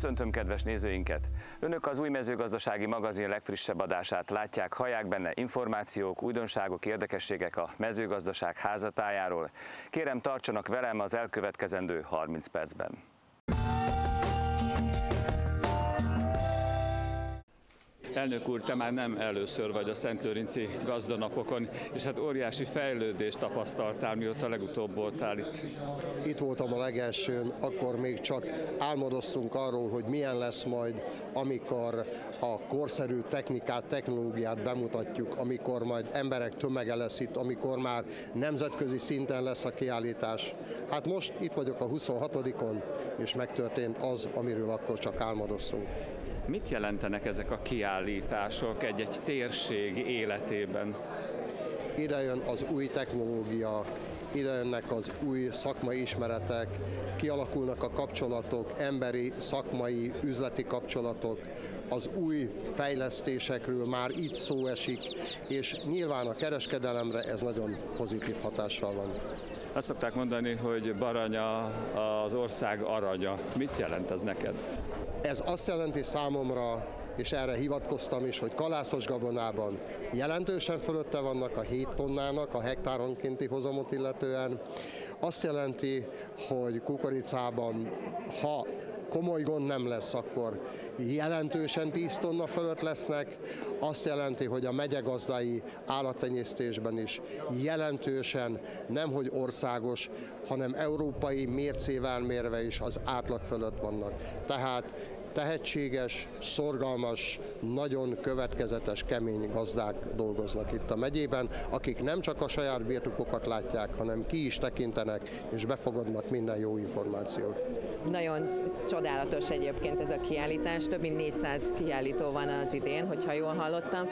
Köszöntöm kedves nézőinket! Önök az új mezőgazdasági magazin legfrissebb adását látják, hallják benne információk, újdonságok, érdekességek a mezőgazdaság házatájáról. Kérem tartsanak velem az elkövetkezendő 30 percben. Elnök úr, te már nem először vagy a Szentlőrinci gazdanapokon, és hát óriási fejlődést tapasztaltál, mióta legutóbb voltál itt. Itt voltam a legelsőn, akkor még csak álmodoztunk arról, hogy milyen lesz majd, amikor a korszerű technikát, technológiát bemutatjuk, amikor majd emberek tömege lesz itt, amikor már nemzetközi szinten lesz a kiállítás. Hát most itt vagyok a 26-on, és megtörtént az, amiről akkor csak álmodoztunk. Mit jelentenek ezek a kiállítások egy-egy térség életében? Ide jön az új technológia, ide jönnek az új szakmai ismeretek, kialakulnak a kapcsolatok, emberi, szakmai, üzleti kapcsolatok, az új fejlesztésekről már itt szó esik, és nyilván a kereskedelemre ez nagyon pozitív hatással van. Azt szokták mondani, hogy Baranya az ország aranya. Mit jelent ez neked? Ez azt jelenti számomra, és erre hivatkoztam is, hogy kalászos gabonában jelentősen fölötte vannak a 7 tonnának a hektáronkénti hozamot illetően. Azt jelenti, hogy kukoricában, ha komoly gond nem lesz, akkor jelentősen 10 tonna fölött lesznek. Azt jelenti, hogy a megyegazdái állattenyésztésben is jelentősen, nemhogy országos, hanem európai mércével mérve is az átlag fölött vannak. Tehát tehetséges, szorgalmas, nagyon következetes, kemény gazdák dolgoznak itt a megyében, akik nem csak a saját birtokokat látják, hanem ki is tekintenek és befogadnak minden jó információt. Nagyon csodálatos egyébként ez a kiállítás, több mint 400 kiállító van az idén, hogyha jól hallottam,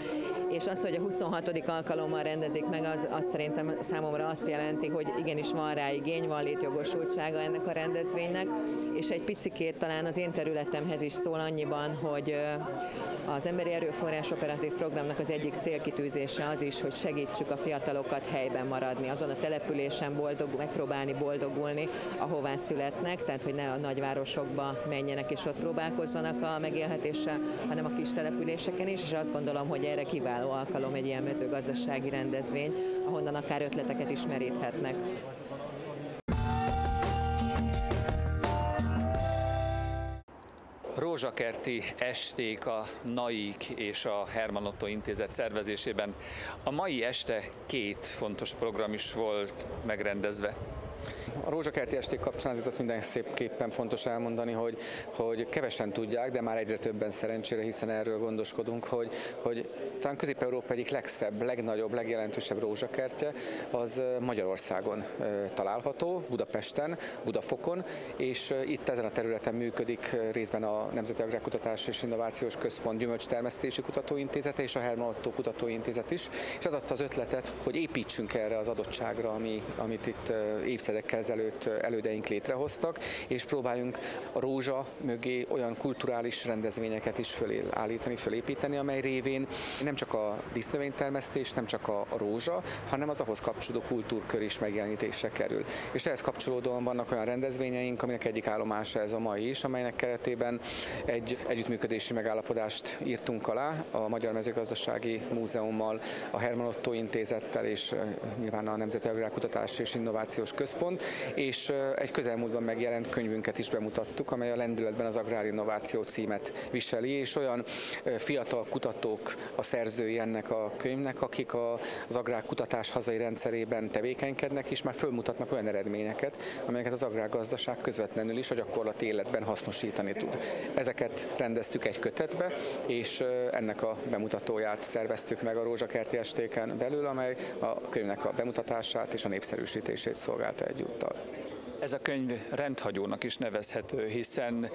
és az, hogy a 26. alkalommal rendezik meg, az, az szerintem számomra azt jelenti, hogy igenis van rá igény, van létjogosultsága ennek a rendezvénynek, és egy picikét talán az én területemhez is szól annyiban, hogy az Emberi Erőforrás Operatív Programnak az egyik célkitűzése az is, hogy segítsük a fiatalokat helyben maradni, azon a településen boldog, megpróbálni boldogulni, ahová születnek, tehát hogy ne a nagyvárosokba menjenek és ott próbálkozzanak a megélhetéssel, hanem a kis településeken is, és azt gondolom, hogy erre kiváló alkalom egy ilyen mezőgazdasági rendezvény, ahonnan akár ötleteket is Rózsakerti esték a NAIK és a Herman Otto Intézet szervezésében. A mai este két fontos program is volt megrendezve. A rózsakerti esték kapcsán azért azt minden szépképpen fontos elmondani, hogy, hogy kevesen tudják, de már egyre többen szerencsére, hiszen erről gondoskodunk, hogy, hogy talán Közép-Európa egyik legszebb, legnagyobb, legjelentősebb rózsakertje az Magyarországon található, Budapesten, Budafokon, és itt ezen a területen működik részben a Nemzeti Agrárkutatás és Innovációs Központ Gyümölcstermesztési Kutatóintézete és a Herman Otto Kutatóintézet is, és az adta az ötletet, hogy építsünk erre az adottságra, ami, amit itt évtizedekkel ezelőtt elődeink létrehoztak, és próbáljunk a rózsa mögé olyan kulturális rendezvényeket is fölállítani, fölépíteni, amely révén nem csak a dísznövénytermesztés, nem csak a rózsa, hanem az ahhoz kapcsolódó kultúrkör is megjelenítésre kerül. És ehhez kapcsolódóan vannak olyan rendezvényeink, aminek egyik állomása ez a mai is, amelynek keretében egy együttműködési megállapodást írtunk alá a Magyar Mezőgazdasági Múzeummal, a Herman Otto Intézettel és nyilván a Nemzeti Agrárkutatás és Innovációs Központ, és egy közelmúltban megjelent könyvünket is bemutattuk, amely a lendületben az Agrárinnováció címet viseli, és olyan fiatal kutatók a szerzői ennek a könyvnek, akik az agrárkutatás hazai rendszerében tevékenykednek, és már fölmutatnak olyan eredményeket, amelyeket az agrárgazdaság közvetlenül is a gyakorlati életben hasznosítani tud. Ezeket rendeztük egy kötetbe, és ennek a bemutatóját szerveztük meg a Rózsakerti estéken belül, amely a könyvnek a bemutatását és a népszerűsítését szolgálta egyúttal. Ez a könyv rendhagyónak is nevezhető, hiszen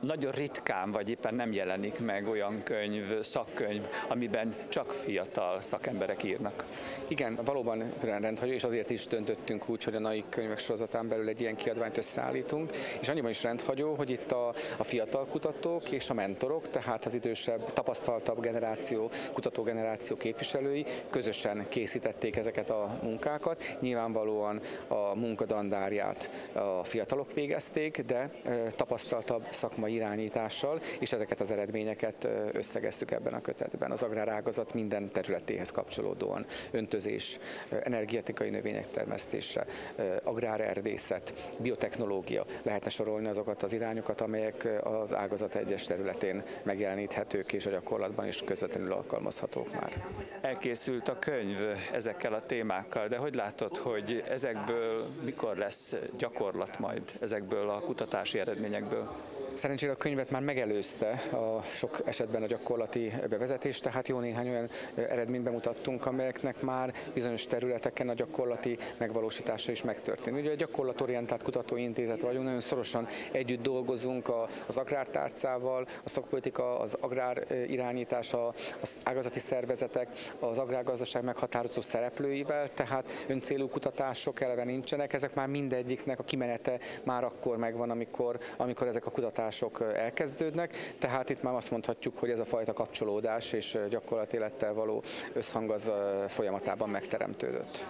nagyon ritkán, vagy éppen nem jelenik meg olyan könyv, szakkönyv, amiben csak fiatal szakemberek írnak. Igen, valóban rendhagyó, és azért is döntöttünk úgy, hogy a NAI könyvek sorozatán belül egy ilyen kiadványt összeállítunk, és annyiban is rendhagyó, hogy itt a, a fiatal kutatók és a mentorok, tehát az idősebb, tapasztaltabb generáció, kutatógeneráció képviselői közösen készítették ezeket a munkákat. Nyilvánvalóan a munkadandárját a fiatalok végezték, de tapasztaltabb szakmai irányítással, és ezeket az eredményeket összegeztük ebben a kötetben. Az agrárágazat minden területéhez kapcsolódóan öntözés, energetikai növények termesztése, agrárerdészet, biotechnológia, lehetne sorolni azokat az irányokat, amelyek az ágazat egyes területén megjeleníthetők és a gyakorlatban is közvetlenül alkalmazhatók már. Elkészült a könyv ezekkel a témákkal, de hogy látod, hogy ezekből mikor lesz gyakorlat majd, ezekből a kutatási eredményekből? Szerencsére a könyvet már megelőzte a sok esetben a gyakorlati bevezetés, tehát jó néhány olyan eredményt bemutattunk, amelyeknek már bizonyos területeken a gyakorlati megvalósítása is megtörtént. Ugye a gyakorlatorientált kutatóintézet vagyunk, nagyon szorosan együtt dolgozunk az agrártárcával, a szakpolitika, az agrár irányítása, az ágazati szervezetek, az agrárgazdaság meghatározó szereplőivel, tehát öncélú kutatások eleve nincsenek, ezek már mindegyiknek a kimenete már akkor megvan, amikor, amikor ezek a kutatások elkezdődnek, tehát itt már azt mondhatjuk, hogy ez a fajta kapcsolódás és gyakorlat élettel való összhang az folyamatában megteremtődött.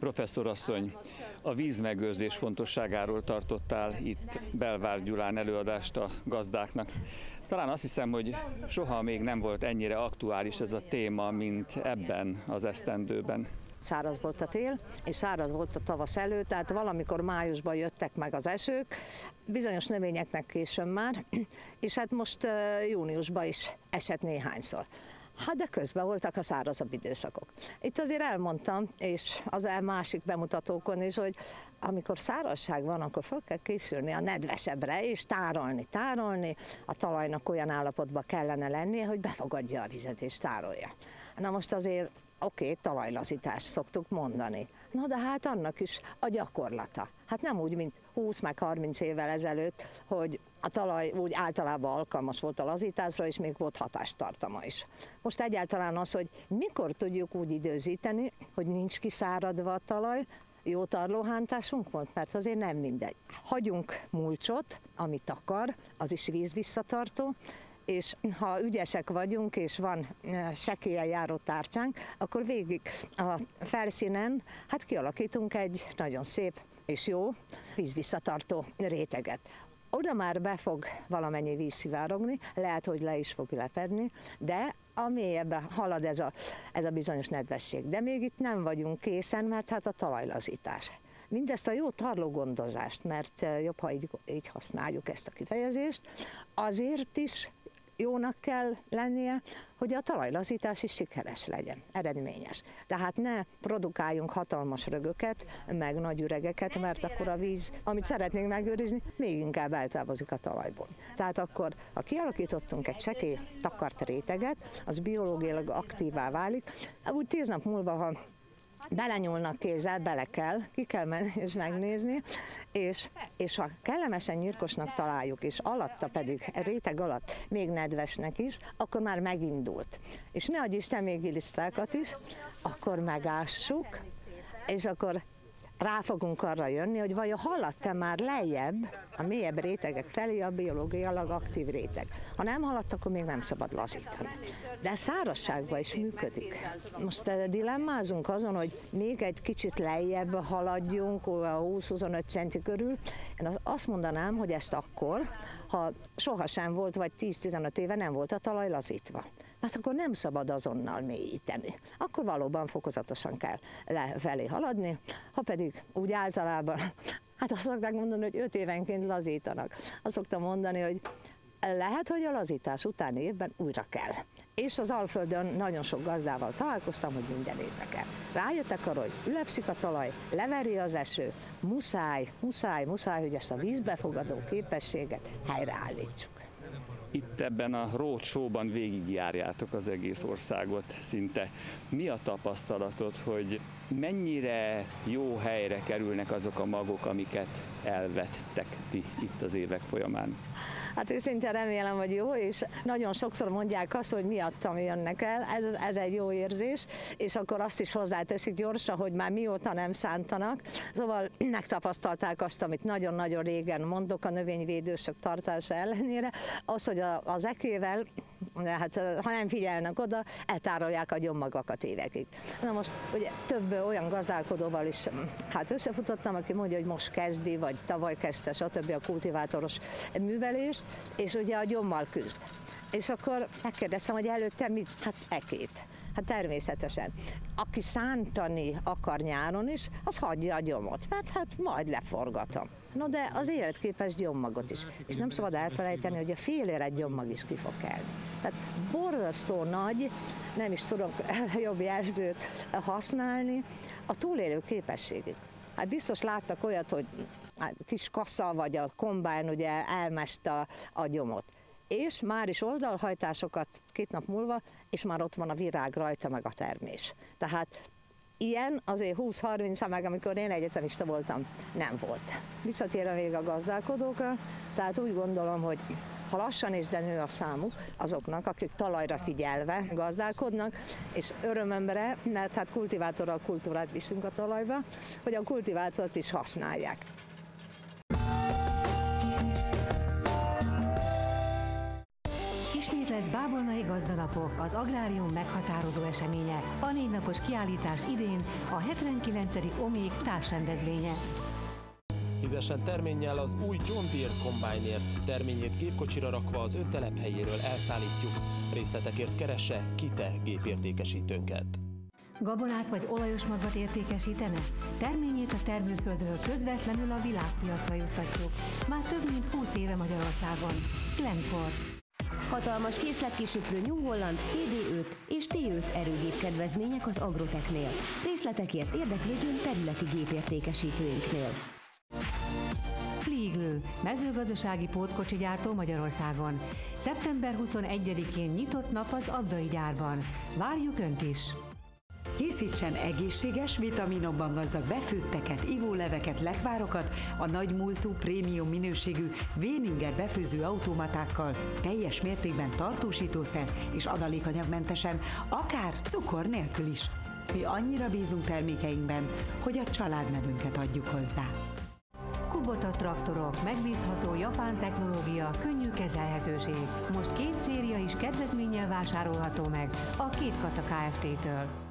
Professzor asszony, a vízmegőrzés fontosságáról tartottál itt Belvár Gyulán előadást a gazdáknak. Talán azt hiszem, hogy soha még nem volt ennyire aktuális ez a téma, mint ebben az esztendőben száraz volt a tél, és száraz volt a tavasz előtt, tehát valamikor májusban jöttek meg az esők, bizonyos növényeknek későn már, és hát most júniusban is esett néhányszor. Hát de közben voltak a szárazabb időszakok. Itt azért elmondtam, és az el másik bemutatókon is, hogy amikor szárazság van, akkor fel kell készülni a nedvesebbre, és tárolni, tárolni. A talajnak olyan állapotban kellene lennie, hogy befogadja a vizet és tárolja. Na most azért oké, okay, talajlazítást szoktuk mondani. Na de hát annak is a gyakorlata. Hát nem úgy, mint 20 meg 30 évvel ezelőtt, hogy a talaj úgy általában alkalmas volt a lazításra, és még volt hatástartama is. Most egyáltalán az, hogy mikor tudjuk úgy időzíteni, hogy nincs kiszáradva a talaj, jó tarlóhántásunk volt, mert azért nem mindegy. Hagyunk mulcsot, amit akar, az is vízvisszatartó, és ha ügyesek vagyunk, és van sekélyen járó tárcsánk, akkor végig a felszínen hát kialakítunk egy nagyon szép és jó vízvisszatartó réteget. Oda már be fog valamennyi víz szivárogni, lehet, hogy le is fog lepedni, de a mélyebbre halad ez a, ez a bizonyos nedvesség. De még itt nem vagyunk készen, mert hát a talajlazítás. Mindezt a jó tarlógondozást, mert jobb, ha így, így használjuk ezt a kifejezést, azért is jónak kell lennie, hogy a talajlazítás is sikeres legyen, eredményes. Tehát ne produkáljunk hatalmas rögöket, meg nagy üregeket, mert akkor a víz, amit szeretnénk megőrizni, még inkább eltávozik a talajból. Tehát akkor, ha kialakítottunk egy csekély takart réteget, az biológiailag aktívá válik, úgy tíz nap múlva, ha belenyúlnak kézzel, bele kell, ki kell menni és megnézni, és, és ha kellemesen nyírkosnak találjuk, és alatta pedig, réteg alatt még nedvesnek is, akkor már megindult. És ne adj Isten még ilisztákat is, akkor megássuk, és akkor rá fogunk arra jönni, hogy vajon haladt-e már lejjebb a mélyebb rétegek felé a biológiailag aktív réteg. Ha nem haladt, akkor még nem szabad lazítani. De szárazságban is működik. Most eh, dilemmázunk azon, hogy még egy kicsit lejjebb haladjunk, a 20-25 centi körül. Én azt mondanám, hogy ezt akkor, ha sohasem volt, vagy 10-15 éve nem volt a talaj lazítva hát akkor nem szabad azonnal mélyíteni. Akkor valóban fokozatosan kell lefelé haladni, ha pedig úgy általában, hát azt szokták mondani, hogy öt évenként lazítanak. Azt szoktam mondani, hogy lehet, hogy a lazítás utáni évben újra kell. És az Alföldön nagyon sok gazdával találkoztam, hogy minden évben kell. Rájöttek arra, hogy ülepszik a talaj, leveri az eső, muszáj, muszáj, muszáj, hogy ezt a vízbefogadó képességet helyreállítsuk. Itt ebben a road show-ban végigjárjátok az egész országot szinte. Mi a tapasztalatod, hogy mennyire jó helyre kerülnek azok a magok, amiket elvettek ti itt az évek folyamán? Hát őszintén remélem, hogy jó, és nagyon sokszor mondják azt, hogy miattam jönnek el, ez, ez egy jó érzés, és akkor azt is hozzáteszik gyorsan, hogy már mióta nem szántanak. Szóval megtapasztalták azt, amit nagyon-nagyon régen mondok a növényvédősök tartása ellenére, az, hogy az ekével hát ha nem figyelnek oda, eltárolják a gyomagakat évekig. Na most ugye több olyan gazdálkodóval is hát összefutottam, aki mondja, hogy most kezdi, vagy tavaly kezdte, stb. a kultivátoros művelést, és ugye a gyommal küzd. És akkor megkérdeztem, hogy előtte mit? Hát ekét. Hát természetesen. Aki szántani akar nyáron is, az hagyja a gyomot, mert hát majd leforgatom. No de az életképes gyommagot is. És nem szabad elfelejteni, hogy a félére gyommag is ki fog kelni. Tehát borzasztó nagy, nem is tudok jobb jelzőt használni, a túlélő képességük. Hát biztos láttak olyat, hogy hát kis kassa vagy a kombány ugye elmest a, a gyomot és már is oldalhajtásokat két nap múlva, és már ott van a virág rajta, meg a termés. Tehát ilyen azért 20-30 meg amikor én egyetemista voltam, nem volt. Visszatérve még a gazdálkodókra, tehát úgy gondolom, hogy ha lassan is de nő a számuk azoknak, akik talajra figyelve gazdálkodnak, és örömömre, mert hát kultivátorral kultúrát viszünk a talajba, hogy a kultivátort is használják. Ismét lesz Bábolnai Gazdalapok, az agrárium meghatározó eseménye. A négy napos kiállítás idén a 79. Omék társrendezvénye. Fizessen terménnyel az új John Deere kombájnért. Terményét gépkocsira rakva az ön helyéről elszállítjuk. Részletekért keresse Kite gépértékesítőnket. Gabonát vagy olajos magvat értékesítene? Terményét a termőföldről közvetlenül a világpiacra juttatjuk. Már több mint 20 éve Magyarországon. Glencore. Hatalmas készletkisüprő New Holland, TD5 és T5 erőgép kedvezmények az Agroteknél. Részletekért érdeklődjön területi gépértékesítőinknél. Fliegl, mezőgazdasági pótkocsi gyártó Magyarországon. Szeptember 21-én nyitott nap az Addai gyárban. Várjuk Önt is! Készítsen egészséges, vitaminokban gazdag befőtteket, ivóleveket, lekvárokat a nagymúltú, prémium minőségű Véninger befőző automatákkal, teljes mértékben tartósítószer és adalékanyagmentesen, akár cukor nélkül is. Mi annyira bízunk termékeinkben, hogy a családnevünket adjuk hozzá. Kubota traktorok, megbízható japán technológia, könnyű kezelhetőség. Most két széria is kedvezménnyel vásárolható meg a két Kata Kft-től.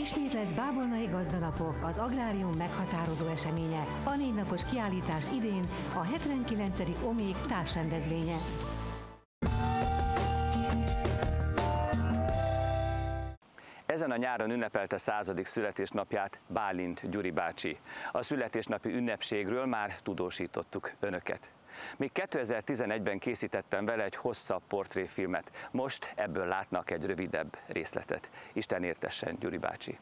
Ismét lesz Bábolnai Gazdalapok, az agrárium meghatározó eseménye. A négy napos kiállítás idén a 79. Omék társrendezvénye. Ezen a nyáron ünnepelte századik születésnapját Bálint Gyuri bácsi. A születésnapi ünnepségről már tudósítottuk önöket. Még 2011-ben készítettem vele egy hosszabb portréfilmet, most ebből látnak egy rövidebb részletet. Isten értessen, Gyuri bácsi!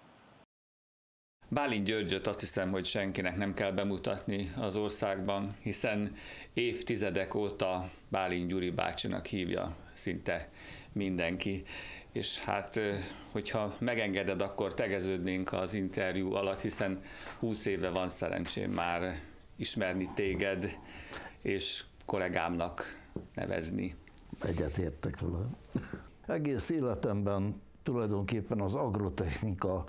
Bálint Györgyöt azt hiszem, hogy senkinek nem kell bemutatni az országban, hiszen évtizedek óta Bálint Gyuri bácsinak hívja szinte mindenki. És hát, hogyha megengeded, akkor tegeződnénk az interjú alatt, hiszen 20 éve van szerencsém már ismerni téged, és kollégámnak nevezni. Egyetértek vele. Egész életemben tulajdonképpen az agrotechnika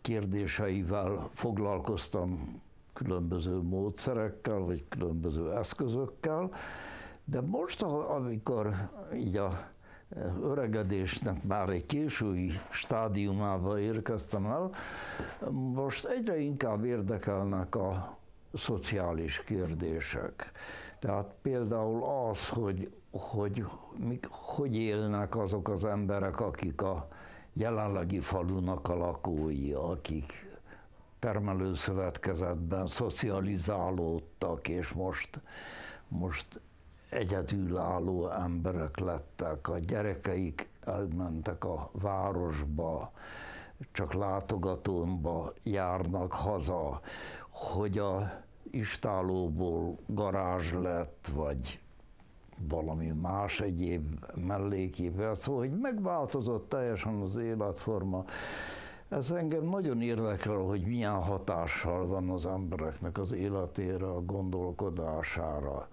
kérdéseivel foglalkoztam különböző módszerekkel, vagy különböző eszközökkel, de most, amikor így a öregedésnek már egy késői stádiumába érkeztem el, most egyre inkább érdekelnek a szociális kérdések. Tehát például az, hogy hogy, hogy élnek azok az emberek, akik a jelenlegi falunak a lakói, akik termelőszövetkezetben szocializálódtak, és most, most egyedülálló emberek lettek, a gyerekeik elmentek a városba, csak látogatónba járnak haza, hogy a istálóból garázs lett, vagy valami más egyéb mellékével, szóval, hogy megváltozott teljesen az életforma. Ez engem nagyon érdekel, hogy milyen hatással van az embereknek az életére, a gondolkodására.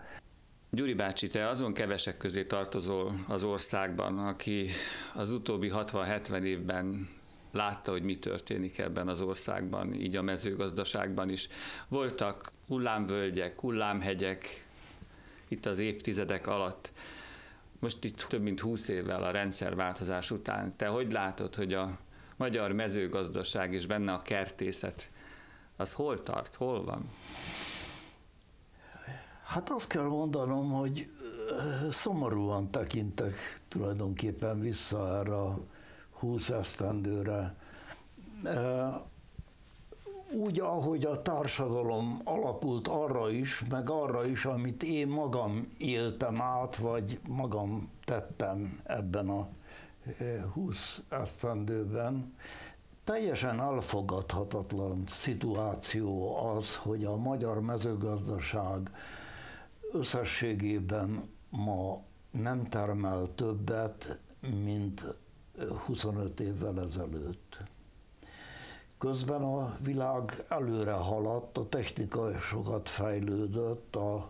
Gyuri bácsi, te azon kevesek közé tartozol az országban, aki az utóbbi 60-70 évben látta, hogy mi történik ebben az országban, így a mezőgazdaságban is. Voltak hullámvölgyek, hullámhegyek itt az évtizedek alatt. most itt több mint 20 évvel a rendszerváltozás után, te hogy látod, hogy a magyar mezőgazdaság és benne a kertészet, az hol tart, hol van? Hát azt kell mondanom, hogy szomorúan tekintek tulajdonképpen vissza erre a 20 esztendőre. Úgy, ahogy a társadalom alakult arra is, meg arra is, amit én magam éltem át, vagy magam tettem ebben a 20 esztendőben, teljesen elfogadhatatlan szituáció az, hogy a magyar mezőgazdaság összességében ma nem termel többet, mint 25 évvel ezelőtt. Közben a világ előre haladt, a technika sokat fejlődött, a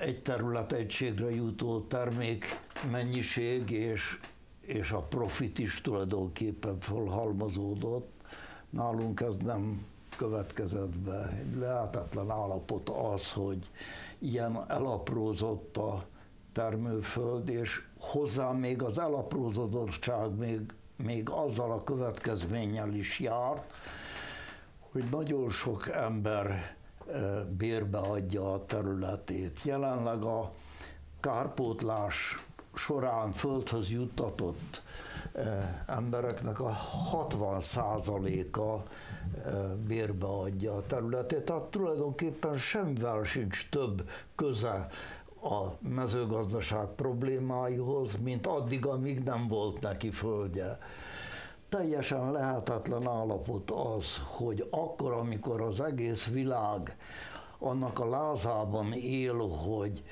egy terület egységre jutó termék mennyiség és, és a profit is tulajdonképpen felhalmozódott. Nálunk ez nem következett be. Lehetetlen állapot az, hogy ilyen elaprózott a termőföld, és hozzá még az elaprózódottság még, még azzal a következménnyel is járt, hogy nagyon sok ember bérbe adja a területét. Jelenleg a kárpótlás során földhöz juttatott embereknek a 60 a bérbe adja a területét, tehát tulajdonképpen semmivel sincs több köze a mezőgazdaság problémáihoz, mint addig, amíg nem volt neki földje. Teljesen lehetetlen állapot az, hogy akkor, amikor az egész világ annak a lázában él, hogy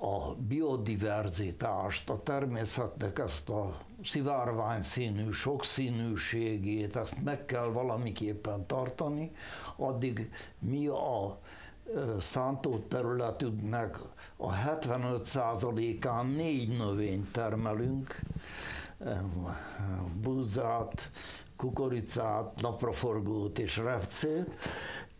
a biodiverzitást, a természetnek ezt a szivárvány színű sokszínűségét, ezt meg kell valamiképpen tartani, addig mi a szántó területünknek a 75%-án négy növényt termelünk, búzát, kukoricát, napraforgót és repcét,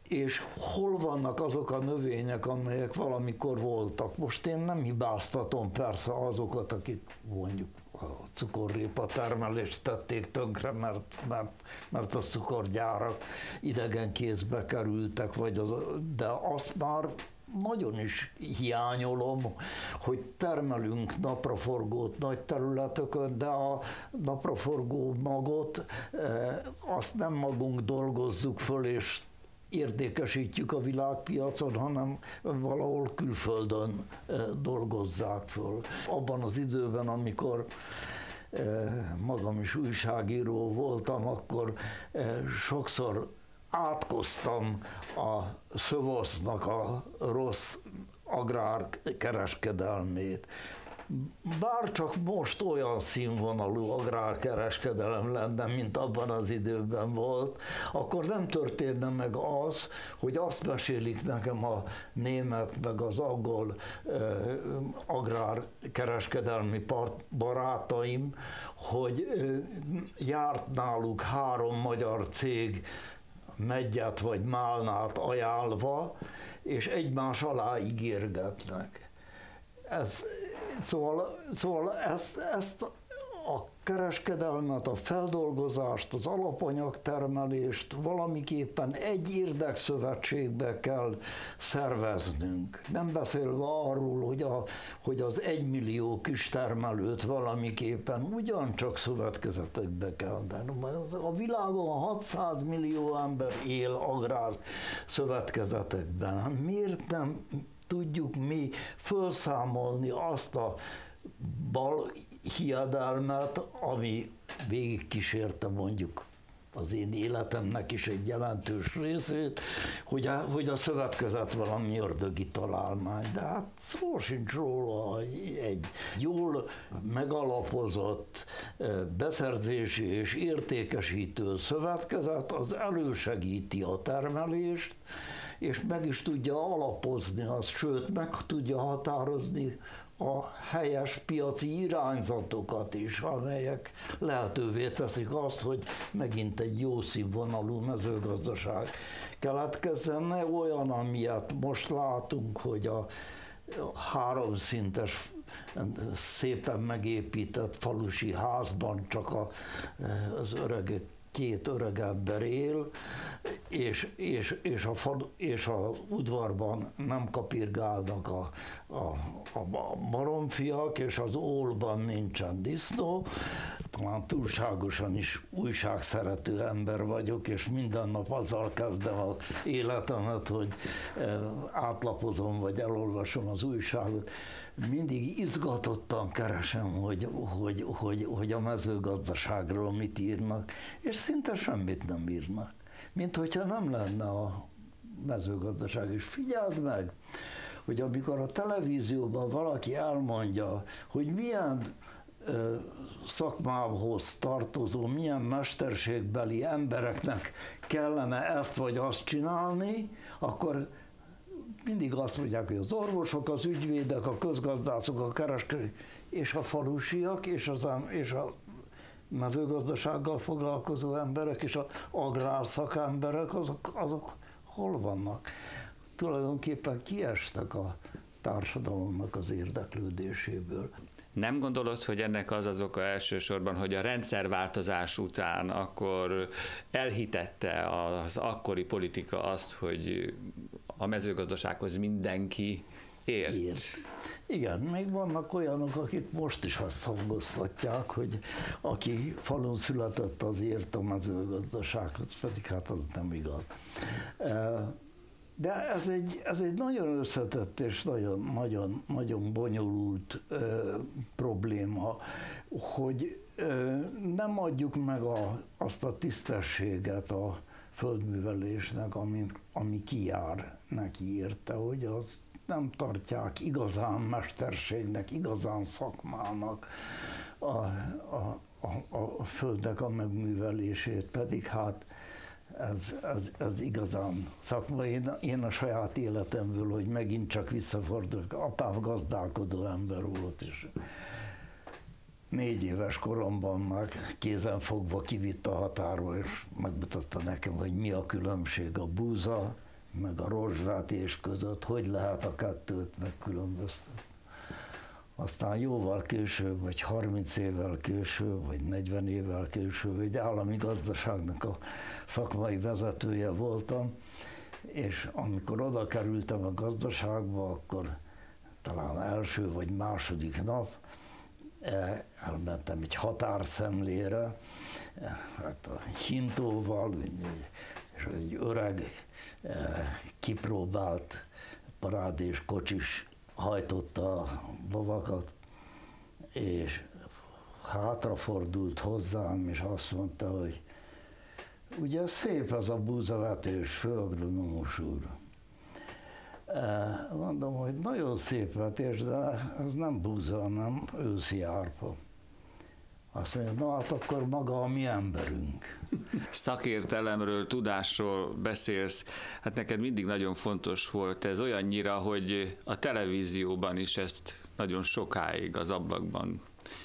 és hol vannak azok a növények, amelyek valamikor voltak. Most én nem hibáztatom persze azokat, akik mondjuk a cukorrépa termelést tették tönkre, mert, mert, mert a cukorgyárak idegen kézbe kerültek, vagy az, de azt már nagyon is hiányolom, hogy termelünk napraforgót nagy területökön, de a napraforgó magot eh, azt nem magunk dolgozzuk föl, és értékesítjük a világpiacon, hanem valahol külföldön eh, dolgozzák föl. Abban az időben, amikor eh, magam is újságíró voltam, akkor eh, sokszor átkoztam a szövosznak a rossz agrárkereskedelmét bár csak most olyan színvonalú agrárkereskedelem lenne, mint abban az időben volt, akkor nem történne meg az, hogy azt mesélik nekem a német meg az angol eh, agrárkereskedelmi part, barátaim, hogy eh, járt náluk három magyar cég megyet vagy málnát ajánlva, és egymás alá ígérgetnek. Ez, Szóval, szóval ezt, ezt a kereskedelmet, a feldolgozást, az alapanyagtermelést valamiképpen egy érdekszövetségbe kell szerveznünk. Nem beszélve arról, hogy, a, hogy az egymillió kis termelőt valamiképpen ugyancsak szövetkezetekbe kell. De a világon 600 millió ember él agrár szövetkezetekben. Hát miért nem tudjuk mi felszámolni azt a bal hiedelmet, ami végigkísérte mondjuk az én életemnek is egy jelentős részét, hogy a, hogy a szövetkezet valami ördögi találmány. De hát szó sincs róla, egy jól megalapozott beszerzési és értékesítő szövetkezet az elősegíti a termelést, és meg is tudja alapozni azt, sőt, meg tudja határozni a helyes piaci irányzatokat is, amelyek lehetővé teszik azt, hogy megint egy jó színvonalú mezőgazdaság keletkezzen, olyan, amilyet most látunk, hogy a háromszintes szépen megépített falusi házban csak az öregek két öreg ember él, és, és, és, a, fad, és a udvarban nem kapirgálnak a, a, a baromfiak, és az ólban nincsen disznó. Talán túlságosan is újságszerető ember vagyok, és minden nap azzal kezdem az életemet, hogy eh, átlapozom, vagy elolvasom az újságot mindig izgatottan keresem, hogy, hogy, hogy, hogy a mezőgazdaságról mit írnak, és szinte semmit nem írnak. Mint hogyha nem lenne a mezőgazdaság. És figyeld meg, hogy amikor a televízióban valaki elmondja, hogy milyen szakmához tartozó, milyen mesterségbeli embereknek kellene ezt vagy azt csinálni, akkor mindig azt mondják, hogy az orvosok, az ügyvédek, a közgazdászok, a kereskedők, és a falusiak, és, az, és a mezőgazdasággal foglalkozó emberek, és a agrárszakemberek, azok, azok hol vannak? Tulajdonképpen kiestek a társadalomnak az érdeklődéséből. Nem gondolod, hogy ennek az az oka elsősorban, hogy a rendszerváltozás után akkor elhitette az akkori politika azt, hogy a mezőgazdasághoz mindenki ért? ért. Igen, még vannak olyanok, akik most is azt hangoztatják, hogy aki falun született, az ért a mezőgazdasághoz, pedig hát az nem igaz. De ez egy, ez egy nagyon összetett és nagyon, nagyon, nagyon bonyolult ö, probléma, hogy ö, nem adjuk meg a, azt a tisztességet a földművelésnek, ami, ami kijár neki érte, hogy az nem tartják igazán mesterségnek, igazán szakmának a, a, a, a földnek a megművelését, pedig hát ez, ez, ez igazán szakma. Én, én a saját életemből, hogy megint csak visszafordulok, apám gazdálkodó ember volt, és négy éves koromban már kézen fogva kivitt a határól, és megmutatta nekem, hogy mi a különbség a búza, meg a rozsvátés között, hogy lehet a kettőt megkülönböztetni. Aztán jóval később, vagy 30 évvel később, vagy 40 évvel később, egy állami gazdaságnak a szakmai vezetője voltam, és amikor oda kerültem a gazdaságba, akkor talán első vagy második nap e, elmentem egy határszemlére, e, hát a hintóval, és egy öreg, e, kipróbált parádés kocsis hajtotta a lovakat, és hátrafordult hozzám, és azt mondta, hogy ugye szép az a búzavetés, főagronomos úr. E, mondom, hogy nagyon szép vetés, de ez nem búza, hanem őszi árpa. Azt mondja, na hát akkor maga a mi emberünk. Szakértelemről, tudásról beszélsz, hát neked mindig nagyon fontos volt ez olyannyira, hogy a televízióban is ezt nagyon sokáig az ablakban,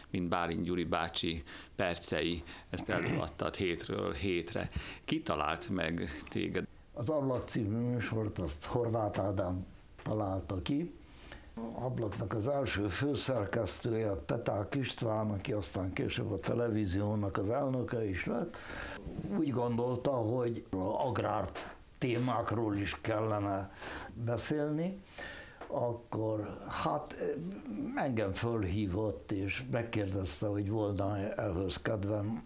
mint Bálint Gyuri bácsi percei, ezt előadtad hétről hétre. Ki talált meg téged? Az Ablak című műsort azt Horváth Ádám találta ki, ablaknak az első főszerkesztője, Peták István, aki aztán később a televíziónak az elnöke is lett, úgy gondolta, hogy agrár témákról is kellene beszélni, akkor hát engem fölhívott, és megkérdezte, hogy volna ehhez kedvem.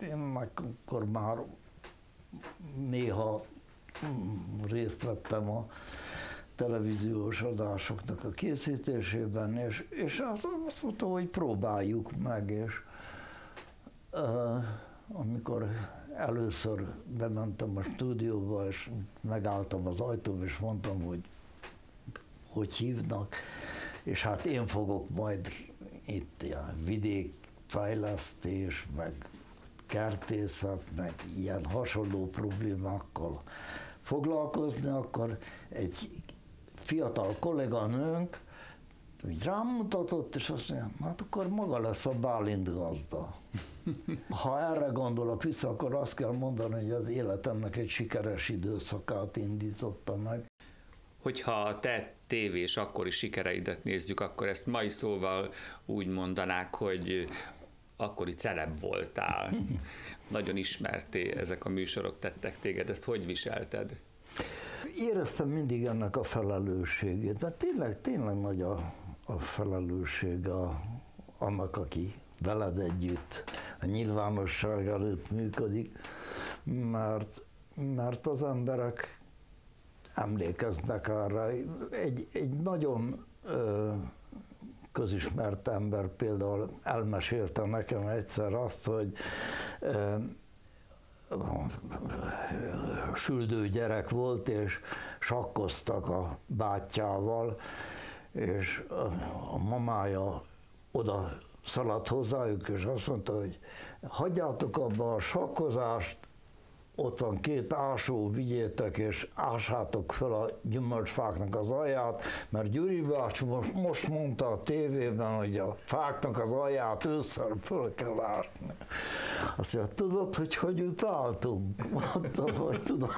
Én akkor már néha részt vettem a televíziós adásoknak a készítésében, és, és azt mondta, hogy próbáljuk meg, és amikor először bementem a stúdióba, és megálltam az ajtóba, és mondtam, hogy hogy hívnak, és hát én fogok majd itt a vidékfejlesztés, meg kertészet, meg ilyen hasonló problémákkal foglalkozni, akkor egy fiatal kolléganőnk úgy rámutatott, és azt mondja, hát akkor maga lesz a Bálint gazda. Ha erre gondolok vissza, akkor azt kell mondani, hogy az életemnek egy sikeres időszakát indította meg. Hogyha a te tévés akkori sikereidet nézzük, akkor ezt mai szóval úgy mondanák, hogy akkori celeb voltál. Nagyon ismerté ezek a műsorok tettek téged, ezt hogy viselted? Éreztem mindig ennek a felelősségét, mert tényleg, tényleg nagy a, a felelősség a, annak, aki veled együtt a nyilvánosság előtt működik, mert, mert az emberek emlékeznek arra. Egy, egy nagyon ö, közismert ember például elmesélte nekem egyszer azt, hogy ö, süldő gyerek volt, és sakkoztak a bátyjával, és a mamája oda szaladt hozzájuk, és azt mondta, hogy hagyjátok abba a sakkozást, ott van két ásó, vigyétek és ásátok fel a gyümölcsfáknak az alját, mert Gyuri bácsi most, most mondta a tévében, hogy a fáknak az alját ősszel föl kell ásni. Azt mondja, tudod, hogy hogy utáltunk? Mondtam, hogy tudom,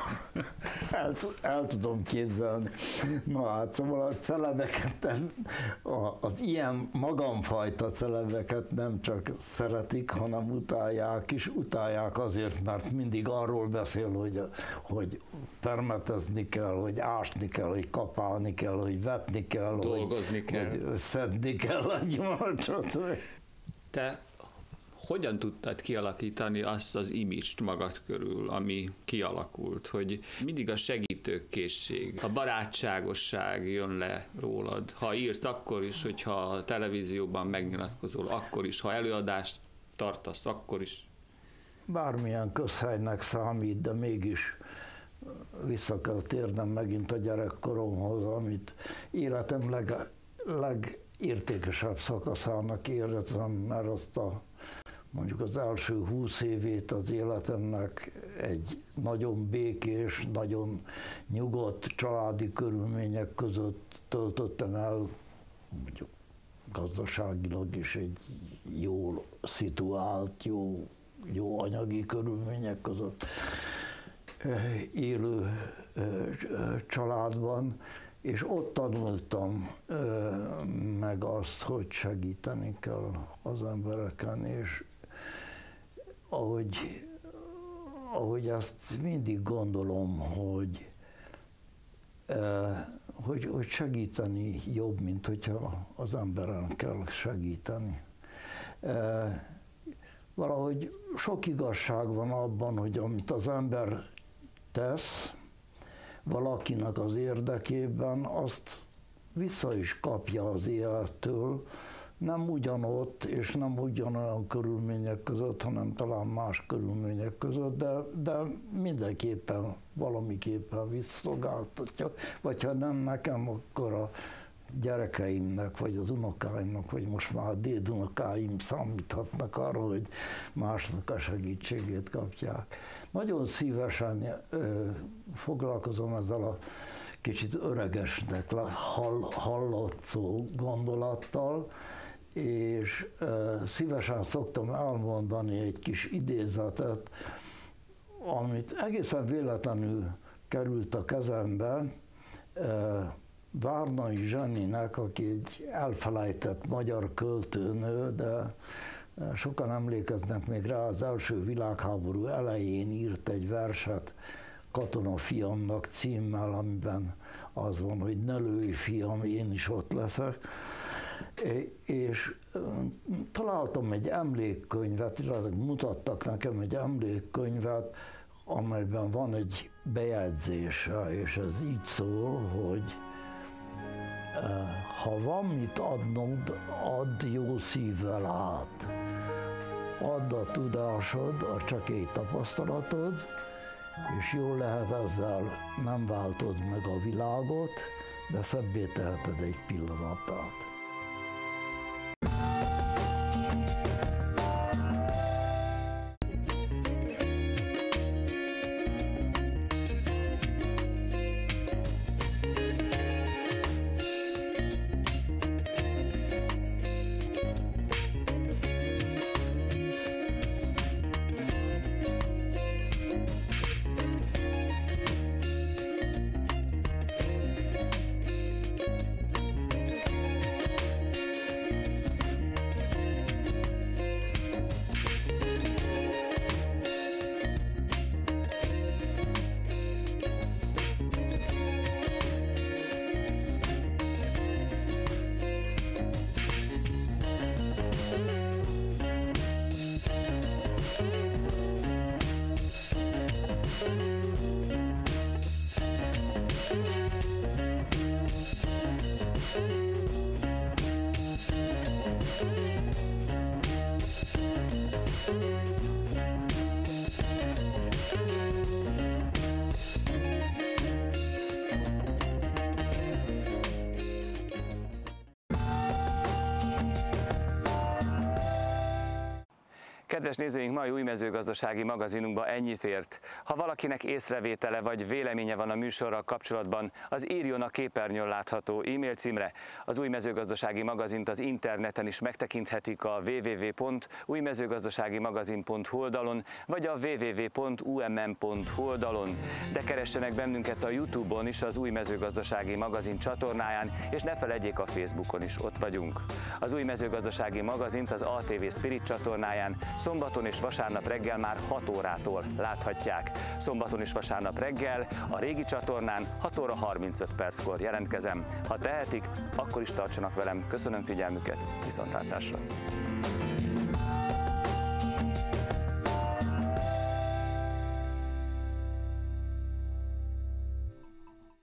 el, el tudom képzelni. Na hát, szóval a celebeket, az ilyen magamfajta celebeket nem csak szeretik, hanem utálják is, utálják azért, mert mindig arról beszél, hogy, hogy permetezni kell, hogy ásni kell, hogy kapálni kell, hogy vetni kell, dolgozni hogy, kell, hogy szedni kell a gyümölcsöt. Te hogyan tudtad kialakítani azt az imist magad körül, ami kialakult, hogy mindig a segítőkészség, a barátságosság jön le rólad. Ha írsz, akkor is, hogyha a televízióban megnyilatkozol, akkor is, ha előadást tartasz, akkor is bármilyen közhelynek számít, de mégis vissza kell térnem megint a gyerekkoromhoz, amit életem leg, legértékesebb szakaszának érezem, mert azt a mondjuk az első húsz évét az életemnek egy nagyon békés, nagyon nyugodt családi körülmények között töltöttem el, mondjuk gazdaságilag is egy jól szituált, jó jó anyagi körülmények között élő családban, és ott tanultam meg azt, hogy segíteni kell az embereken, és ahogy, ahogy ezt mindig gondolom, hogy, hogy, hogy segíteni jobb, mint hogyha az emberen kell segíteni valahogy sok igazság van abban, hogy amit az ember tesz valakinek az érdekében, azt vissza is kapja az élettől, nem ugyanott és nem ugyanolyan körülmények között, hanem talán más körülmények között, de, de mindenképpen valamiképpen visszolgáltatja, vagy ha nem nekem, akkor a gyerekeimnek, vagy az unokáimnak, vagy most már a dédunokáim számíthatnak arra, hogy másnak a segítségét kapják. Nagyon szívesen ö, foglalkozom ezzel a kicsit öregesnek hall, hallatszó gondolattal, és ö, szívesen szoktam elmondani egy kis idézetet, amit egészen véletlenül került a kezembe, ö, Várnai Zsaninek, aki egy elfelejtett magyar költőnő, de sokan emlékeznek még rá, az első világháború elején írt egy verset Katona fiamnak címmel, amiben az van, hogy ne lőj fiam, én is ott leszek. És találtam egy emlékkönyvet, mutattak nekem egy emlékkönyvet, amelyben van egy bejegyzése, és ez így szól, hogy ha van mit adnod, add jó szívvel át. Add a tudásod, a csekély tapasztalatod, és jól lehet ezzel nem váltod meg a világot, de szebbé teheted egy pillanatát. Kedves nézőink, mai új mezőgazdasági magazinunkba ennyi fért. Ha valakinek észrevétele vagy véleménye van a műsorral kapcsolatban, az írjon a képernyőn látható e-mail címre. Az új mezőgazdasági magazint az interneten is megtekinthetik a www.újmezőgazdaságimagazin.hu oldalon, vagy a www.umm.hu oldalon. De keressenek bennünket a Youtube-on is az új mezőgazdasági magazin csatornáján, és ne felejtjék a Facebookon is, ott vagyunk. Az új mezőgazdasági magazint az ATV Spirit csatornáján szombaton és vasárnap reggel már 6 órától láthatják. Szombaton és vasárnap reggel a régi csatornán 6 óra 35 perckor jelentkezem. Ha tehetik, akkor is tartsanak velem. Köszönöm figyelmüket, viszontlátásra!